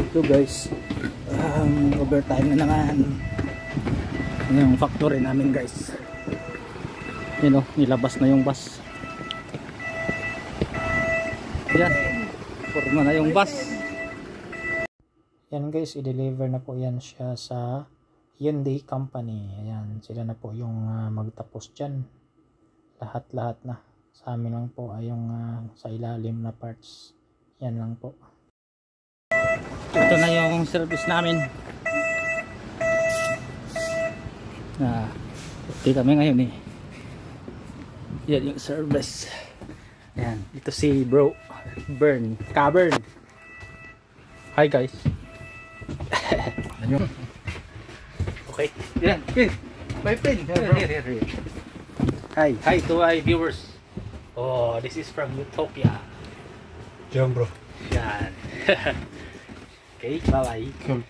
Ito guys, um, overtime na naman. Yung factory namin guys. Yun o, nilabas na yung bus. Yan, forma na yung bus. Yan guys, i-deliver na po yan siya sa Hyundai Company. Ayan, sila na po yung uh, magtapos dyan. Lahat-lahat na. Sa amin lang po ay yung uh, sa ilalim na parts. Yan lang po. Ito na yung service namin. Ah, okay kami ngayon eh. Yan yung service. Ayan, ito si bro. Burn. Cavern. Hi guys. Ano? okay. Yan. My friend. Here, here, here, here. Hi. Hi to my viewers. Oh, this is from Utopia. Diyan bro. Yan. Ok? Fala aí. Que eu...